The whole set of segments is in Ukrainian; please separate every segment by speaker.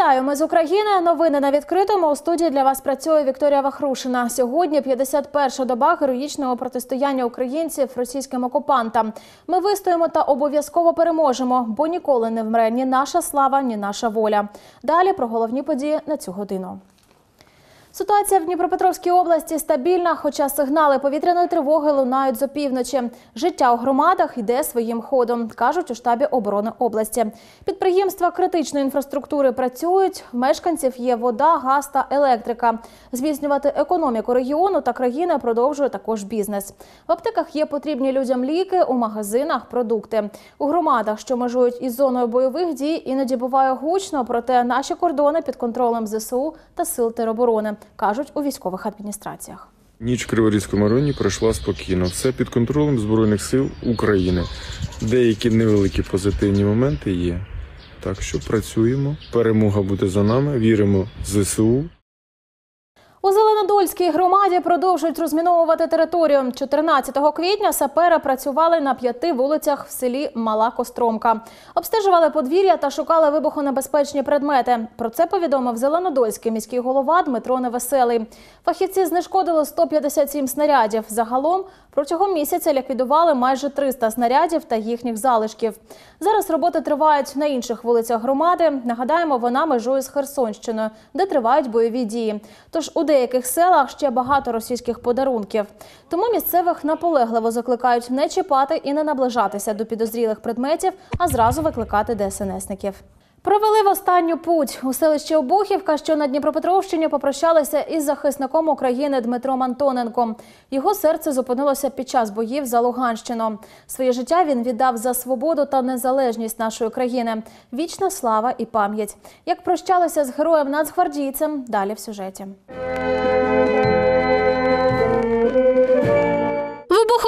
Speaker 1: Вітаю, ми з України. Новини на відкритому. У студії для вас працює Вікторія Вахрушина. Сьогодні 51-ша доба героїчного протистояння українців російським окупантам. Ми вистоїмо та обов'язково переможемо, бо ніколи не вмре ні наша слава, ні наша воля. Далі про головні події на цю годину. Ситуація в Дніпропетровській області стабільна, хоча сигнали повітряної тривоги лунають з опівночі. Життя у громадах йде своїм ходом, кажуть у штабі оборони області. Підприємства критичної інфраструктури працюють. В мешканців є вода, газ та електрика. Зміцнювати економіку регіону та країни продовжує також бізнес. В аптеках є потрібні людям ліки, у магазинах продукти. У громадах, що межують із зоною бойових дій, іноді буває гучно, проте наші кордони під контролем ЗСУ та сил тероборони, кажуть у військових адміністраціях.
Speaker 2: Ніч в Криворізькому районі пройшла спокійно. Все під контролем Збройних сил України. Деякі невеликі позитивні моменти є. Так що працюємо. Перемога буде за нами. Віримо в ЗСУ.
Speaker 1: У Зеленодольській громаді продовжують розміновувати територію. 14 квітня сапери працювали на п'яти вулицях в селі Мала Костромка. Обстежували подвір'я та шукали вибухонебезпечні предмети. Про це повідомив Зеленодольський міський голова Дмитро Невеселий. Фахівці знешкодили 157 снарядів. Загалом протягом місяця ліквідували майже 300 снарядів та їхніх залишків. Зараз роботи тривають на інших вулицях громади. Нагадаємо, вона межує з Херсонщиною, де тривають бойові дії. Тож у деяких селах ще багато російських подарунків. Тому місцевих наполегливо закликають не чіпати і не наближатися до підозрілих предметів, а зразу викликати ДСНСників. Провели в останню путь у селищі Обухівка, що на Дніпропетровщині попрощалися із захисником України Дмитром Антоненком. Його серце зупинилося під час боїв за Луганщину. Своє життя він віддав за свободу та незалежність нашої країни. Вічна слава і пам'ять. Як прощалися з героєм нацгвардійцем, далі в сюжеті.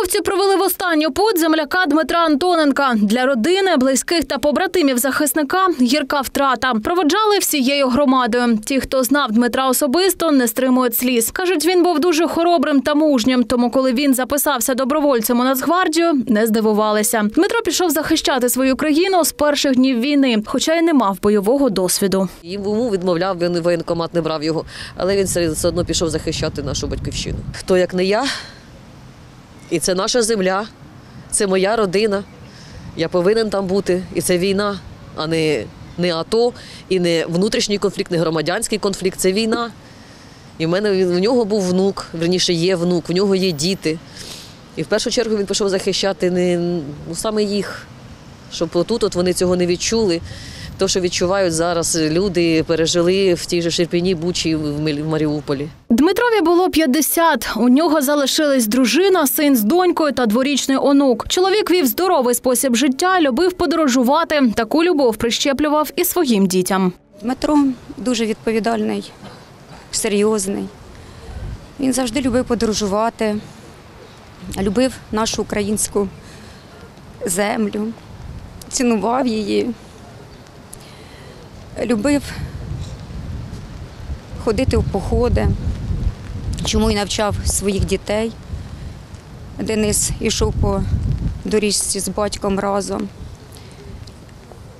Speaker 1: Вибуховці провели в останню путь земляка Дмитра Антоненка. Для родини, близьких та побратимів захисника гірка втрата. Проводжали всією громадою. Ті, хто знав Дмитра особисто, не стримують сліз. Кажуть, він був дуже хоробрим та мужнім. Тому, коли він записався добровольцем у Нацгвардію, не здивувалися. Дмитро пішов захищати свою країну з перших днів війни, хоча й не мав бойового досвіду.
Speaker 3: Йому відмовляв, він воєнкомат не брав його, але він все одно пішов захищати нашу батьківщину. Хто як не я, і це наша земля, це моя родина. Я повинен там бути. І це війна, а не, не АТО, і не внутрішній конфлікт, не громадянський конфлікт. Це війна. І в мене в нього був внук, верніше є внук, в нього є діти. І в першу чергу він пішов захищати не ну, саме їх, щоб отут от вони цього не відчули. То, що відчувають зараз люди, пережили в тій же Ширпіні, Бучі, в Маріуполі.
Speaker 1: Дмитрові було 50. У нього залишились дружина, син з донькою та дворічний онук. Чоловік вів здоровий спосіб життя, любив подорожувати. Таку любов прищеплював і своїм дітям.
Speaker 4: Дмитро дуже відповідальний, серйозний. Він завжди любив подорожувати, любив нашу українську землю, цінував її, любив ходити в походи, чому й навчав своїх дітей. Денис ішов по доріжці з батьком разом.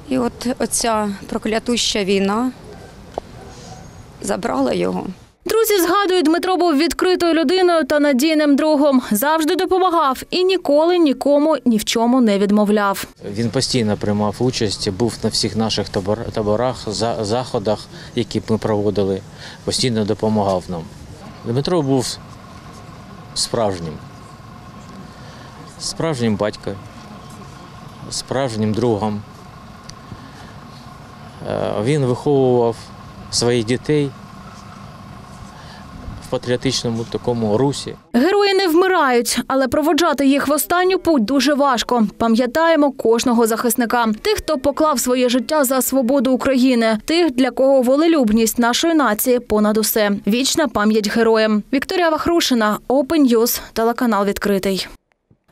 Speaker 4: І от оця проклятуща війна забрала його.
Speaker 1: Друзі згадують, Дмитро був відкритою людиною та надійним другом. Завжди допомагав і ніколи нікому ні в чому не відмовляв.
Speaker 5: Він постійно приймав участь, був на всіх наших таборах, заходах, які ми проводили, постійно допомагав нам. Дмитро був справжнім, справжнім батьком, справжнім другом. Е, Він виховував своїх дітей патріотичному такому русі.
Speaker 1: Герої не вмирають, але проводжати їх в останню путь дуже важко. Пам'ятаємо кожного захисника, тих, хто поклав своє життя за свободу України, тих, для кого волелюбність нашої нації понад усе. Вічна пам'ять героям. Вікторія Вахрушина, Open News, телеканал відкритий.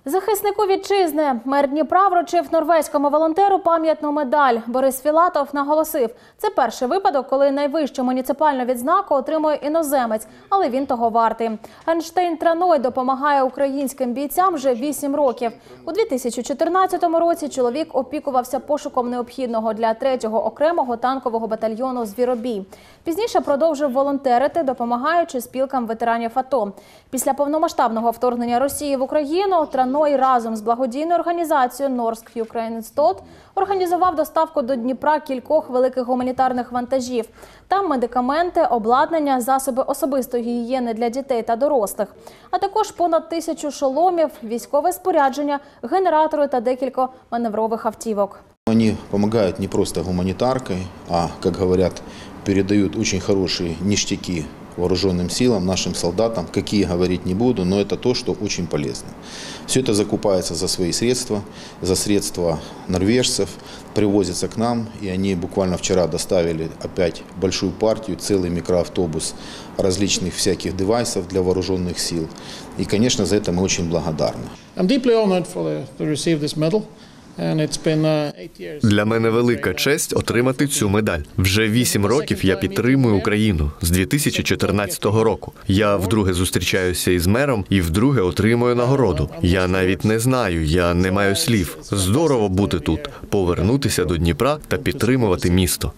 Speaker 1: Захиснику вітчизни мер Дніпра вручив норвезькому волонтеру пам'ятну медаль. Борис Філатов наголосив, це перший випадок, коли найвищу муніципальну відзнаку отримує іноземець, але він того вартий. Ейнштейн Траной допомагає українським бійцям вже 8 років. У 2014 році чоловік опікувався пошуком необхідного для 3-го окремого танкового батальйону Звіробій. Пізніше продовжив волонтерити, допомагаючи спілкам ветеранів АТО. Після повномасштабного вторгнення Росії в Україну Траной разом з благодійною організацією Ukraine Stot організував доставку до Дніпра кількох великих гуманітарних вантажів. Там медикаменти, обладнання, засоби особистої гігієни для дітей та дорослих, а також понад тисячу шоломів, військове спорядження, генератори та декілька маневрових автівок.
Speaker 6: Они помогают не просто гуманитаркой, а, как говорят, передают очень хорошие ништяки вооруженным силам, нашим солдатам. Какие говорить не буду, но это то, что очень полезно. Все это закупается за свои средства, за средства норвежцев, привозится к нам, и они буквально вчера доставили опять большую партию, целый микроавтобус различных всяких девайсов для вооруженных сил. И, конечно, за это мы очень благодарны.
Speaker 7: I'm deeply honored for the, to receive this medal, uh.
Speaker 8: Для мене велика честь отримати цю медаль. Вже вісім років я підтримую Україну з 2014 року. Я вдруге зустрічаюся із мером і вдруге отримую нагороду. Я навіть не знаю, я не маю слів. Здорово бути тут, повернутися до Дніпра та підтримувати місто.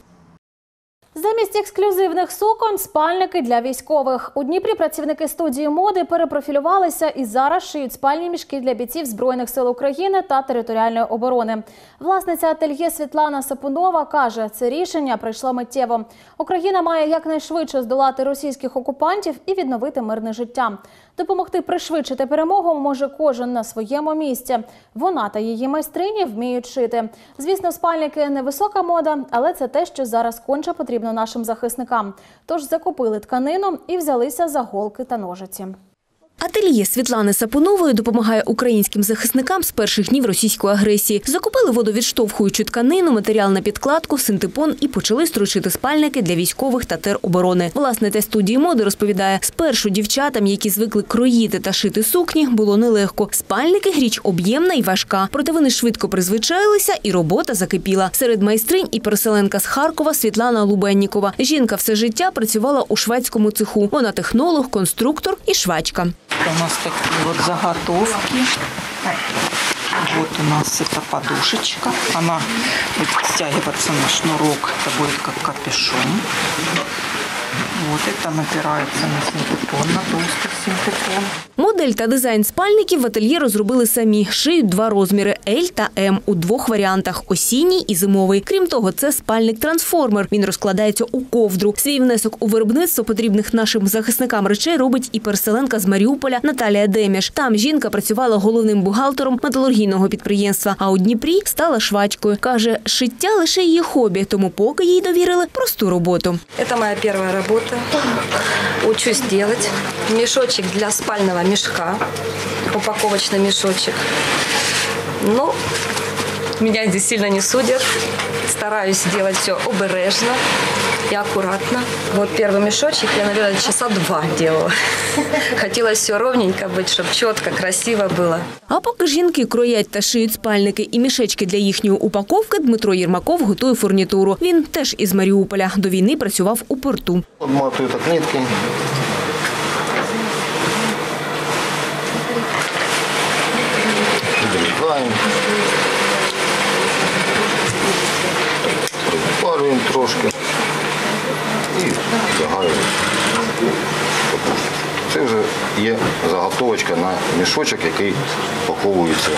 Speaker 1: Замість ексклюзивних суконь спальники для військових. У Дніпрі працівники студії моди перепрофілювалися і зараз шиють спальні мішки для бійців Збройних сил України та територіальної оборони. Власниця ательє Світлана Сапунова каже, це рішення прийшло миттєво. Україна має якнайшвидше здолати російських окупантів і відновити мирне життя. Допомогти пришвидшити перемогу може кожен на своєму місці. Вона та її майстрині вміють шити. Звісно, спальники не висока мода, але це те, що зараз конче потрібно нашим захисникам. Тож закупили тканину і взялися за голки та ножиці.
Speaker 9: Ательє Світлани Сапунової допомагає українським захисникам з перших днів російської агресії. Закупили водовідштовхуючу тканину, матеріал на підкладку, синтепон і почали строчити спальники для військових та тероборони. Власниця студії моди розповідає, спершу дівчатам, які звикли кроїти та шити сукні, було нелегко. Спальники річ об'ємна і важка. Проте вони швидко призвичаїлися, і робота закипіла. Серед майстринь і переселенка з Харкова Світлана Лубеннікова. Жінка все життя працювала у шведському цеху. Вона технолог, конструктор і швачка.
Speaker 10: У нас такие вот заготовки. Вот у нас это подушечка. Она будет стягиваться на шнурок. Это будет как капюшон. Вот это напирается на синтепон, на толстый синтепон.
Speaker 9: Модель та дизайн спальників в ательє розробили самі. Шиють два розміри – L та M у двох варіантах – осінній і зимовий. Крім того, це спальник-трансформер. Він розкладається у ковдру. Свій внесок у виробництво потрібних нашим захисникам речей робить і переселенка з Маріуполя Наталія Деміш. Там жінка працювала головним бухгалтером металургійного підприємства, а у Дніпрі стала швачкою. Каже, шиття лише її хобі, тому поки їй довірили просту роботу.
Speaker 11: Это моя первая Работа. Учусь делать. Мешочек для спального мешка. Упаковочный мешочек. Ну, меня здесь сильно не судят. Стараюсь делать все обережно и аккуратно. Вот первый мешочек я, наверное, часа два делала. Хотелось все ровненько быть, чтобы четко, красиво было.
Speaker 9: А поки жінки кроять та шиють спальники і мішечки для їхньої упаковки, Дмитро Єрмаков готує фурнітуру. Він теж із Маріуполя. До війни працював у порту.
Speaker 6: Отматывают от нитки. Замыкаем. Припалюємо трошки і вдягаємо. Це вже є заготовочка на мішочок, який поховується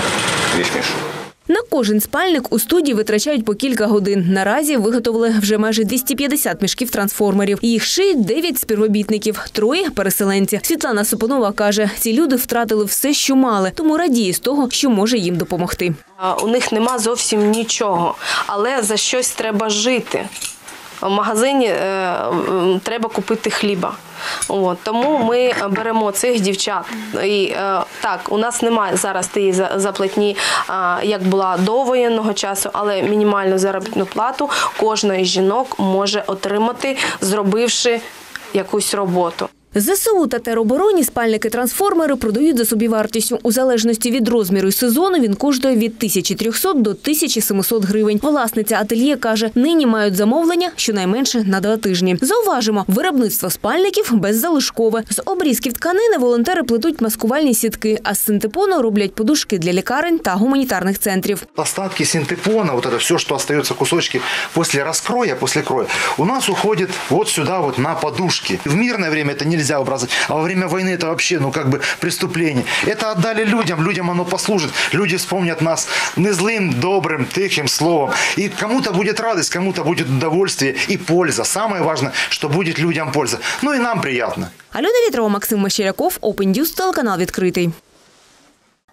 Speaker 6: весь мішок.
Speaker 9: На кожен спальник у студії витрачають по кілька годин. Наразі виготовили вже майже 250 мішків трансформерів. Їх шиють 9 співробітників, троє переселенці. Світлана Супонова каже, ці люди втратили все, що мали, тому радіє з того, що може їм допомогти.
Speaker 12: У них нема зовсім нічого, але за щось треба жити. В магазині е, треба купити хліба. От, тому ми беремо цих дівчат. І, е, так, у нас немає зараз тієї заплатні, як була до воєнного часу, але мінімальну заробітну плату кожна жінок може отримати, зробивши якусь роботу.
Speaker 9: ЗСУ та теробороні спальники-трансформери продають за собівартістю. У залежності від розміру і сезону він коштує від 1300 до 1700 гривень. Власниця ательє каже, нині мають замовлення щонайменше на два тижні. Зауважимо, виробництво спальників беззалишкове. З обрізків тканини волонтери плетуть маскувальні сітки, а з синтепону роблять подушки для лікарень та гуманітарних центрів.
Speaker 13: Остатки синтепона, вот это все, что остается кусочки после раскроя, после кроя, у нас уходит вот сюда вот на подушки. В мирное время это нельзя выбрасывать, а во время войны это вообще, ну как бы преступление. Это отдали людям, людям оно послужит, люди вспомнят нас не злым, добрым, тихим словом. И кому-то будет радость, кому-то будет удовольствие и польза. Самое важное, что будет людям польза. Ну и нам приятно.
Speaker 9: Альона Вітрова, Максим Мещеряков, Open News, телеканал відкритий.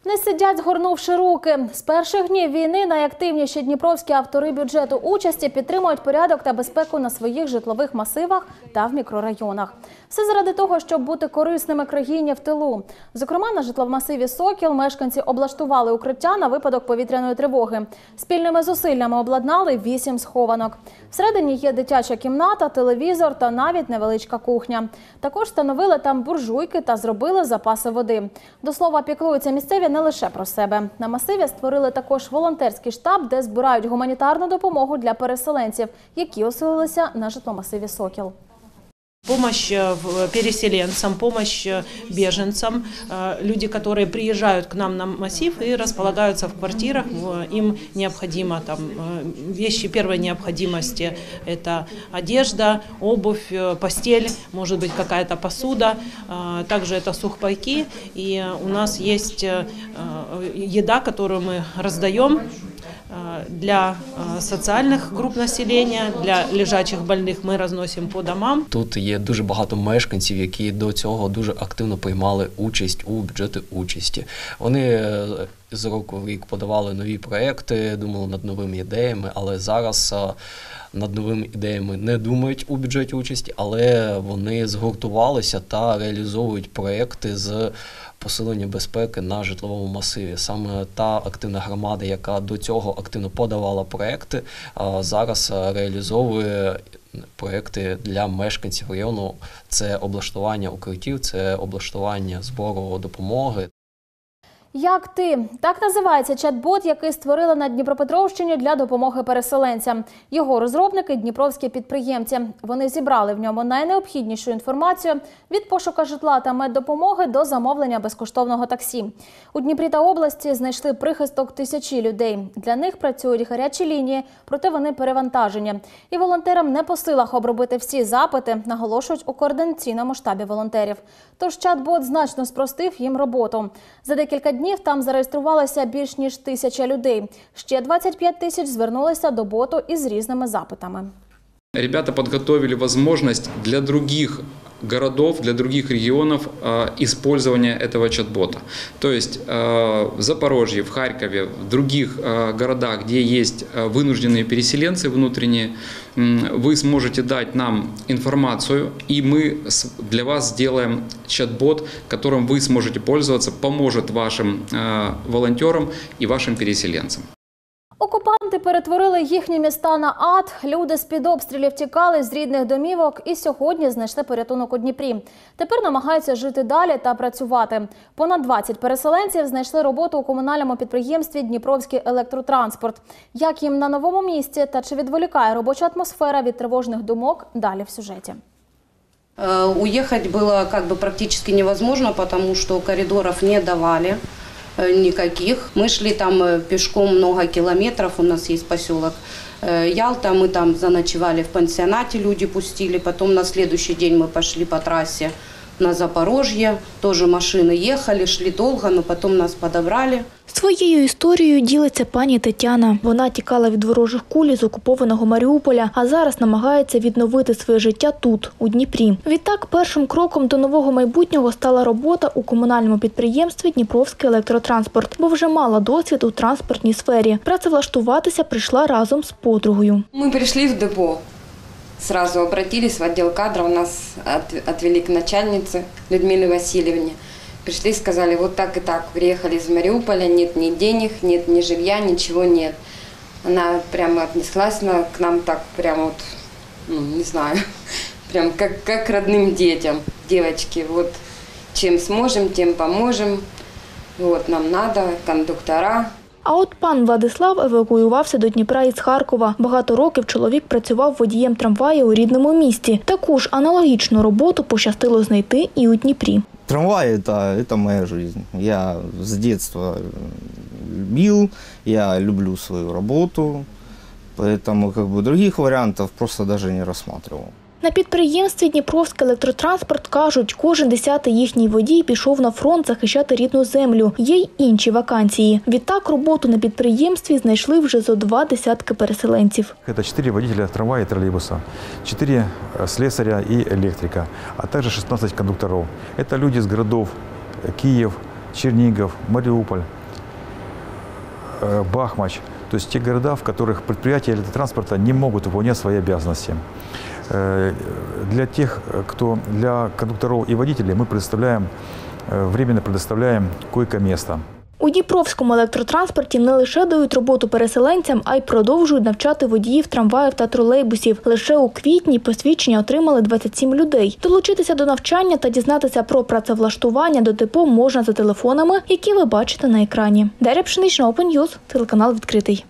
Speaker 1: Не сидять, згорнувши руки. З перших днів війни найактивніші дніпровські автори бюджету участі підтримують порядок та безпеку на своїх житлових масивах та в мікрорайонах. Все заради того, щоб бути корисними країні в тилу. Зокрема, на житломасиві Сокіл мешканці облаштували укриття на випадок повітряної тривоги. Спільними зусиллями обладнали вісім схованок. Всередині є дитяча кімната, телевізор та навіть невеличка кухня. Також встановили там буржуйки та зробили запаси води. До слова, піклуються місцеві не лише про себе. На масиві створили також волонтерський штаб, де збирають гуманітарну допомогу для переселенців, які оселилися на житломасиві Сокіл.
Speaker 14: Помощь э, в- переселенцам, помощь э, беженцам, э, люди, которые приезжают к нам на массив и располагаются в квартирах, им необходимо там э, вещи первой необходимости, это одежда, обувь, э, постель, может быть какая-то посуда, э, также это сухпайки, и у нас есть э, э, еда, которую мы раздаем. э, для э, социальных групп населения, для лежачих больных мы разносим по домам.
Speaker 15: Тут є дуже багато мешканців, які до цього дуже активно приймали участь у бюджеті участі. Вони е, з року в рік подавали нові проекти, думали над новими ідеями, але зараз е, над новими ідеями не думають у бюджеті участі, але вони згуртувалися та реалізовують проекти з посилення безпеки на житловому масиві. Саме та активна громада, яка до цього активно подавала проекти, зараз е, реалізовує проекти для мешканців району. Це облаштування укриттів, це облаштування збору допомоги.
Speaker 1: Як ти так називається чат-бот, який створили на Дніпропетровщині для допомоги переселенцям. Його розробники дніпровські підприємці. Вони зібрали в ньому найнеобхіднішу інформацію від пошука житла та меддопомоги до замовлення безкоштовного таксі. У Дніпрі та області знайшли прихисток тисячі людей. Для них працюють гарячі лінії, проте вони перевантажені. І волонтерам не по силах обробити всі запити, наголошують у координаційному штабі волонтерів. Тож чат-бот значно спростив їм роботу. За декілька днів там зареєструвалося більш ніж тисяча людей. Ще 25 тисяч звернулися до боту із різними запитами.
Speaker 16: Ребята подготовили возможность для других городов, для других регионов э, использования этого чат-бота. То есть э, в Запорожье, в Харькове, в других э, городах, где есть вынужденные переселенцы внутренние, вы сможете дать нам информацию, и мы для вас сделаем чат-бот, которым вы сможете пользоваться, поможет вашим волонтерам и вашим переселенцам.
Speaker 1: Окупанти перетворили їхні міста на ад. Люди з під обстрілів тікали з рідних домівок і сьогодні знайшли порятунок у Дніпрі. Тепер намагаються жити далі та працювати. Понад 20 переселенців знайшли роботу у комунальному підприємстві Дніпровський електротранспорт. Як їм на новому місці та чи відволікає робоча атмосфера від тривожних думок? Далі в сюжеті.
Speaker 17: Э, Уехать было как бы практически невозможно, потому что коридоров не давали э, никаких. Мы шли там э, пешком много километров, у нас есть поселок э, Ялта, мы там заночевали в пансионате, люди пустили. Потом на следующий день мы пошли по трассе на Запорожье, тоже машины ехали, шли долго, но потом нас подобрали.
Speaker 18: Своєю історією ділиться пані Тетяна. Вона тікала від ворожих куль з окупованого Маріуполя, а зараз намагається відновити своє життя тут, у Дніпрі. Відтак, першим кроком до нового майбутнього стала робота у комунальному підприємстві Дніпровський електротранспорт, бо вже мала досвід у транспортній сфері. Працевлаштуватися прийшла разом з подругою.
Speaker 4: Мы пришли в депо. Сразу обратились в отдел кадров, нас от- отвели к начальнице Людмиле Васильевне. Пришли и сказали, вот так и так, приехали из Мариуполя, нет ни денег, нет ни жилья, ничего нет. Она прямо отнеслась на, к нам так прямо вот, ну, не знаю,
Speaker 19: прям как, как родным детям. Девочки, вот чем сможем, тем поможем. Вот нам надо, кондуктора.
Speaker 18: А от пан Владислав евакуювався до Дніпра із Харкова. Багато років чоловік працював водієм трамвая у рідному місті. Таку ж аналогічну роботу пощастило знайти і у Дніпрі.
Speaker 20: Трамвай это, это моя жизнь. Я с детства любил, я люблю свою работу, поэтому как бы других вариантов просто даже не рассматривал.
Speaker 18: На підприємстві Дніпровський електротранспорт кажуть, кожен десятий їхній водій пішов на фронт захищати рідну землю. Є й інші вакансії. Відтак роботу на підприємстві знайшли вже зо два десятки переселенців.
Speaker 21: Это 4 водителя трамвая и троллейбуса, 4 слесаря и электрика, а также 16 кондукторов. Это люди из городов Киев, Чернигов, Мариуполь, э, Бахмач. То есть те города, в которых предприятия электротранспорта не могут выполнять свои обязанности. Э, Для тех, э, кто для кондукторов и водителей мы предоставляем, э, временно предоставляем койко-место.
Speaker 18: У Дніпровському електротранспорті не лише дають роботу переселенцям, а й продовжують навчати водіїв трамваїв та тролейбусів. Лише у квітні посвідчення отримали 27 людей. Долучитися до навчання та дізнатися про працевлаштування до ТПО можна за телефонами, які ви бачите на екрані. Дар'я Пшенична, Open News, телеканал відкритий.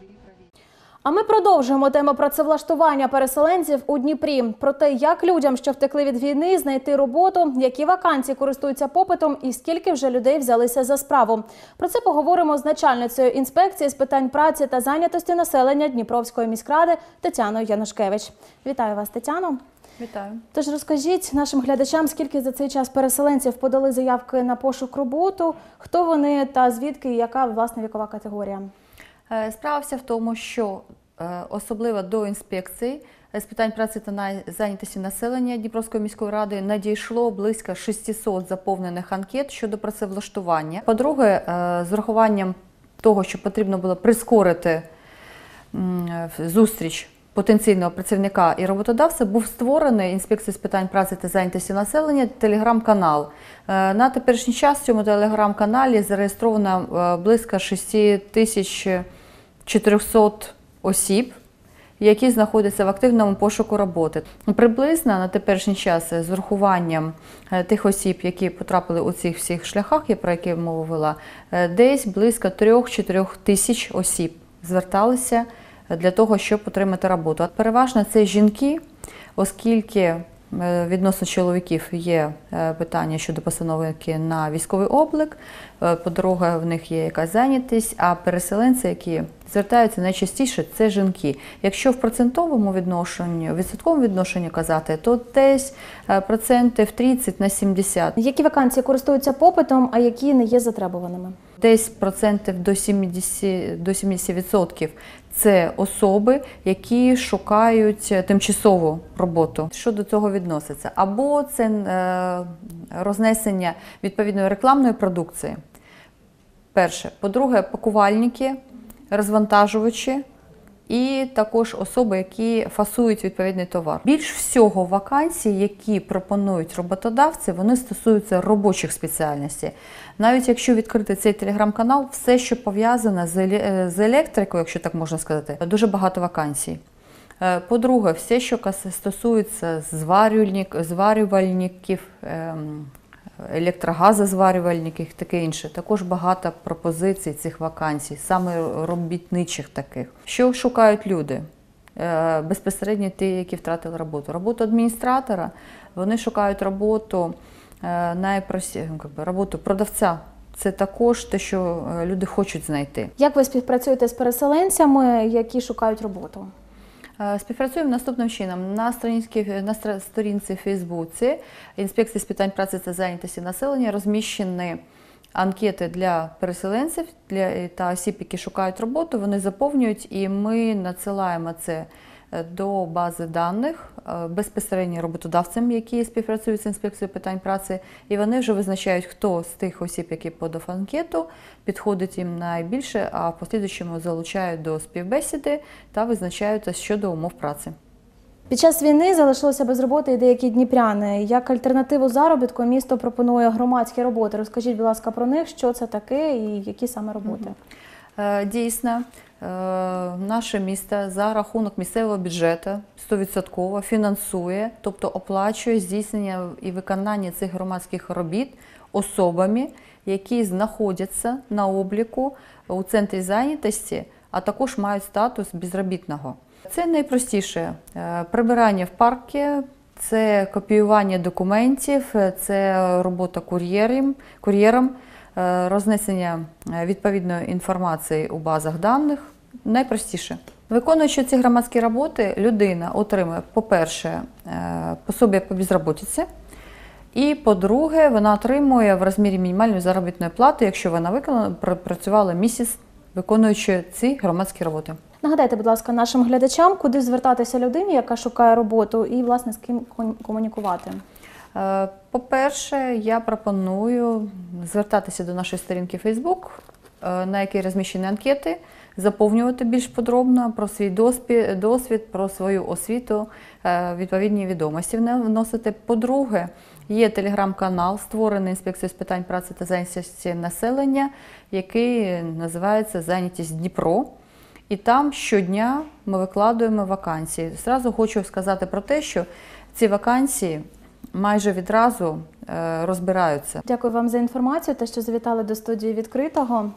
Speaker 1: А ми продовжуємо тему працевлаштування переселенців у Дніпрі. Про те, як людям, що втекли від війни, знайти роботу, які вакансії користуються попитом і скільки вже людей взялися за справу. Про це поговоримо з начальницею інспекції з питань праці та зайнятості населення Дніпровської міськради Тетяною Янушкевич. Вітаю вас, Тетяно.
Speaker 22: Вітаю.
Speaker 1: Тож розкажіть нашим глядачам, скільки за цей час переселенців подали заявки на пошук роботу, хто вони та звідки, і яка власне вікова категорія.
Speaker 22: Е, Справа вся в тому, що е, особливо до інспекції з питань праці та зайнятості населення Дніпровської міської ради надійшло близько 600 заповнених анкет щодо працевлаштування. По-друге, е, з урахуванням того, що потрібно було прискорити зустріч потенційного працівника і роботодавця, був створений інспекцією з питань праці та зайнятості населення телеграм-канал. Е, На теперішній час в цьому телеграм-каналі зареєстровано близько е, близько 6400 осіб, які знаходяться в активному пошуку роботи. Приблизно на теперішній час з урахуванням е, тих осіб, які потрапили у цих всіх шляхах, про які я мову вела, е, десь близько 3-4 тисяч осіб зверталися для того, щоб отримати роботу. Переважно це жінки, оскільки е, відносно чоловіків є е, питання щодо постановки на військовий облік. Е, По-друге, в них є якась зайнятість, а переселенці, які звертаються найчастіше, це жінки. Якщо в процентовому відношенні, в відсотковому відношенні казати, то десь е, процентів 30 на 70.
Speaker 1: Які вакансії користуються попитом, а які не є затребуваними?
Speaker 22: Десь процентів до 70, до 70% це особи, які шукають тимчасову роботу. Що до цього відноситься? Або це е, рознесення відповідної рекламної продукції. Перше. По-друге, пакувальники, розвантажувачі і також особи, які фасують відповідний товар. Більш всього вакансій, які пропонують роботодавці, вони стосуються робочих спеціальностей. Навіть якщо відкрити цей телеграм-канал, все, що пов'язане з е, електрикою, якщо так можна сказати, дуже багато вакансій. Е, По-друге, все, що стосується зварювальник, зварювальників, ем, електрогазозварювальників таке інше, також багато пропозицій цих вакансій, саме робітничих таких. Що шукають люди? Е, Безпосередньо ті, які втратили роботу. Роботу адміністратора, вони шукають роботу е, найпрості, ну, роботу продавця. Це також те, що е, люди хочуть знайти.
Speaker 1: Як ви співпрацюєте з переселенцями, які шукають роботу?
Speaker 22: Е, Співпрацюємо наступним чином. На сторінці, на сторінці Фейсбуці інспекції з питань праці та зайнятості населення розміщені анкети для переселенців для, та осіб, які шукають роботу. Вони заповнюють і ми надсилаємо це е, до бази даних е, безпосередньо роботодавцям, які співпрацюють з інспекцією питань праці, і вони вже визначають, хто з тих осіб, які подав анкету, підходить їм найбільше, а в послідуючому залучають до співбесіди та визначають щодо умов праці.
Speaker 1: Під час війни залишилося без роботи і деякі дніпряни. Як альтернативу заробітку місто пропонує громадські роботи. Розкажіть, будь ласка, про них, що це таке і які саме роботи.
Speaker 22: Е, Дійсно, Наше місто за рахунок місцевого бюджету 100% фінансує, тобто оплачує здійснення і виконання цих громадських робіт особами, які знаходяться на обліку у центрі зайнятості, а також мають статус безробітного. Це найпростіше Е, прибирання в парки, це копіювання документів, е, це робота кур'єром, е, рознесення е, відповідної інформації у базах даних. Найпростіше. Виконуючи ці громадські роботи, людина отримує, по-перше, е, пособие по безробітці, і по-друге, вона отримує в розмірі мінімальної заробітної плати, якщо вона виконала, працювала місяць, виконуючи ці громадські роботи.
Speaker 1: Нагадайте, будь ласка, нашим глядачам, куди звертатися людині, яка шукає роботу, і власне з ким комунікувати.
Speaker 22: По-перше, я пропоную звертатися до нашої сторінки Facebook, е, на якій розміщені анкети, заповнювати більш подробно про свій досвід, про свою освіту, е, відповідні відомості вносити. По-друге, є телеграм-канал, створений інспекцією з питань праці та зайнятості населення, який називається Зайнятість Дніпро. І там щодня ми викладуємо вакансії. Зразу хочу сказати про те, що ці вакансії майже відразу е, розбираються.
Speaker 1: Дякую вам за інформацію, те, що завітали до студії відкритого.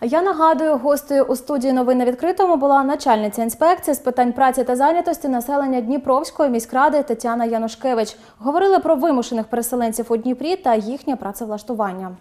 Speaker 1: Я нагадую, гостею у студії новин на відкритому була начальниця інспекції з питань праці та зайнятості населення Дніпровської міськради Тетяна Янушкевич. Говорили про вимушених переселенців у Дніпрі та їхнє працевлаштування.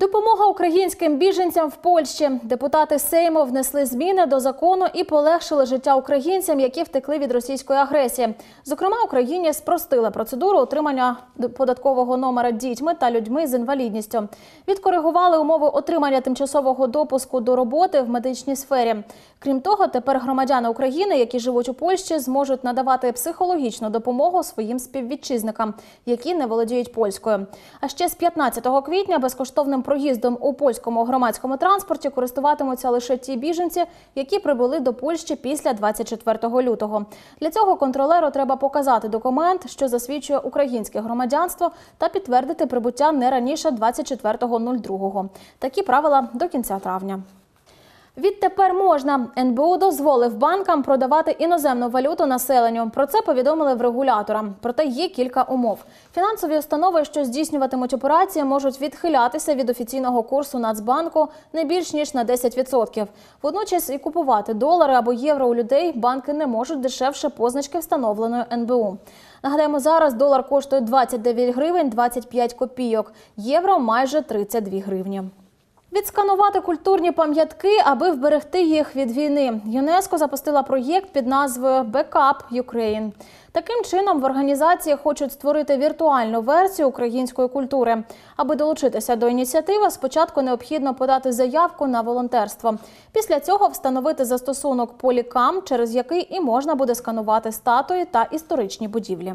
Speaker 1: Допомога українським біженцям в Польщі. Депутати Сейму внесли зміни до закону і полегшили життя українцям, які втекли від російської агресії. Зокрема, Україні спростили процедуру отримання податкового номера дітьми та людьми з інвалідністю. Відкоригували умови отримання тимчасового допуску до роботи в медичній сфері. Крім того, тепер громадяни України, які живуть у Польщі, зможуть надавати психологічну допомогу своїм співвітчизникам, які не володіють польською. А ще з 15 квітня безкоштовним проїздом у польському громадському транспорті користуватимуться лише ті біженці, які прибули до Польщі після 24 лютого. Для цього контролеру треба показати документ, що засвідчує українське громадянство, та підтвердити прибуття не раніше 24.02. Такі правила до кінця травня. Відтепер можна. НБУ дозволив банкам продавати іноземну валюту населенню. Про це повідомили в регулятора. Проте є кілька умов. Фінансові установи, що здійснюватимуть операції, можуть відхилятися від офіційного курсу Нацбанку не більш ніж на 10%. Водночас і купувати долари або євро у людей банки не можуть дешевше позначки встановленої НБУ. Нагадаємо, зараз долар коштує 29 гривень 25 копійок, євро майже 32 гривні. Відсканувати культурні пам'ятки, аби вберегти їх від війни. ЮНЕСКО запустила проєкт під назвою Backup Ukraine. Таким чином в організації хочуть створити віртуальну версію української культури. Аби долучитися до ініціативи, спочатку необхідно подати заявку на волонтерство. Після цього встановити застосунок Полікам, через який і можна буде сканувати статуї та історичні будівлі.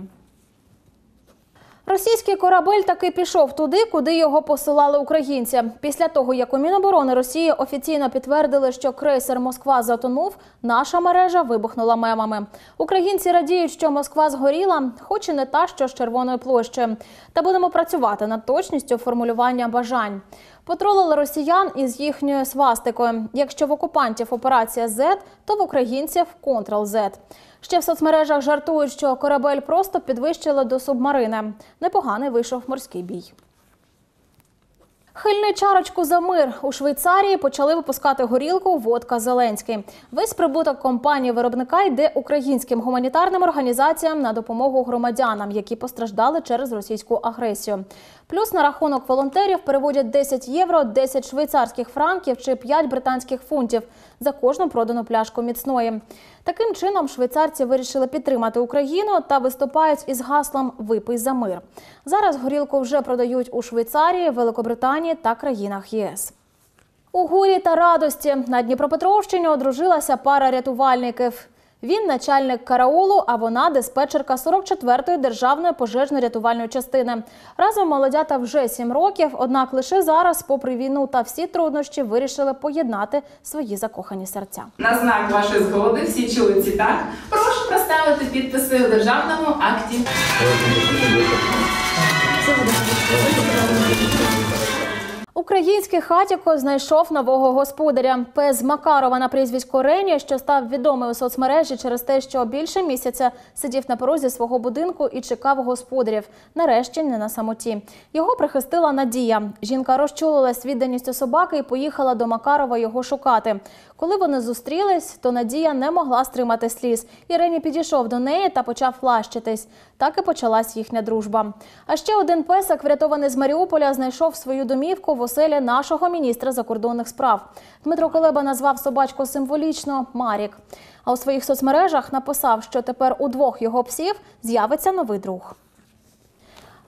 Speaker 1: Російський корабель таки пішов туди, куди його посилали українці. Після того, як у Міноборони Росії офіційно підтвердили, що крейсер Москва затонув, наша мережа вибухнула мемами. Українці радіють, що Москва згоріла, хоч і не та, що з Червоною площею. Та будемо працювати над точністю формулювання бажань. Потролили росіян із їхньою свастикою. Якщо в окупантів операція Z, то в українців Ctrl-Z. Ще в соцмережах жартують, що корабель просто підвищили до субмарини. Непоганий вийшов морський бій. Хильни чарочку за мир у Швейцарії почали випускати горілку Водка Зеленський. Весь прибуток компанії виробника йде українським гуманітарним організаціям на допомогу громадянам, які постраждали через російську агресію. Плюс на рахунок волонтерів переводять 10 євро, 10 швейцарських франків чи 5 британських фунтів за кожну продану пляшку міцної. Таким чином швейцарці вирішили підтримати Україну та виступають із гаслом Випий за мир. Зараз горілку вже продають у Швейцарії, Великобританії та країнах ЄС. У гурі та радості на Дніпропетровщині одружилася пара рятувальників. Він начальник караулу, а вона диспетчерка 44-ї державної пожежно-рятувальної частини. Разом молодята вже 7 років, однак лише зараз, попри війну та всі труднощі, вирішили поєднати свої закохані серця.
Speaker 23: На знак вашої згоди всі чули ці так. Прошу проставити підписи у державному акті.
Speaker 1: Український хатіко знайшов нового господаря. Пес Макарова на прізвисько Рені, що став відомий у соцмережі через те, що більше місяця сидів на порозі свого будинку і чекав господарів. Нарешті не на самоті. Його прихистила Надія. Жінка розчулилась відданістю собаки і поїхала до Макарова його шукати. Коли вони зустрілись, то Надія не могла стримати сліз. І Рені підійшов до неї та почав лащитись. Так і почалась їхня дружба. А ще один песик, врятований з Маріуполя, знайшов свою домівку в оселі нашого міністра закордонних справ. Дмитро Колеба назвав собачку символічно Марік. А у своїх соцмережах написав, що тепер у двох його псів з'явиться новий друг.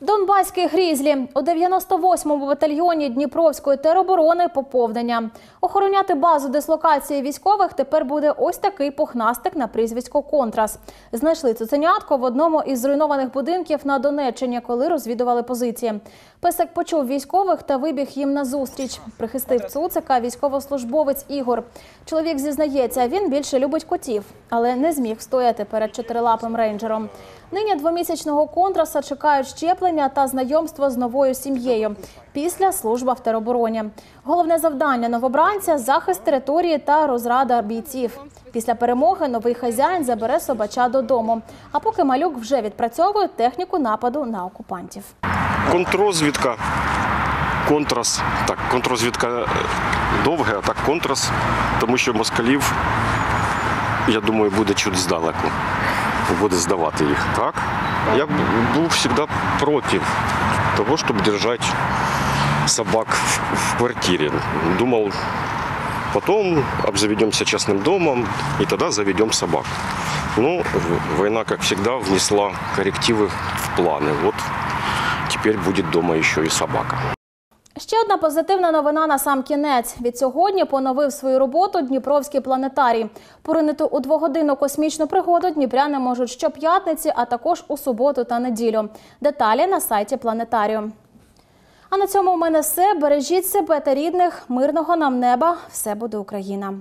Speaker 1: Донбаський грізлі у 98-му батальйоні Дніпровської тероборони поповнення. Охороняти базу дислокації військових тепер буде ось такий пухнастик на прізвисько Контрас. Знайшли цуценятко в одному із зруйнованих будинків на Донеччині, коли розвідували позиції. Песик почув військових та вибіг їм назустріч. Прихистив цуцика військовослужбовець Ігор. Чоловік зізнається, він більше любить котів, але не зміг стояти перед чотирилапим рейнджером. Нині двомісячного контраса чекають щеплення та знайомство з новою сім'єю. Після служба в теробороні. Головне завдання новобранця захист території та розрада бійців. Після перемоги новий хазяїн забере собача додому. А поки малюк вже відпрацьовує техніку нападу на окупантів.
Speaker 24: Контррозвідка, контрас. Так, контррозвідка е, довге, а так контрас, тому що москалів, я думаю, буде чуть здалеку. Буде здавати їх. Так? Я був завжди проти того, щоб держати собак в, в квартире. Думал, потом обзаведемся частным домом и тогда заведем собак. Ну, война, как всегда, внесла коррективы в планы. Вот теперь будет дома еще и собака.
Speaker 1: Ще одна позитивна новина на сам кінець. Від сьогодні поновив свою роботу Дніпровський планетарій. Поринити у двогодинну космічну пригоду дніпряни можуть щоп'ятниці, а також у суботу та неділю. Деталі на сайті планетарію. А на цьому у мене все. Бережіть себе та рідних. Мирного нам неба. Все буде Україна.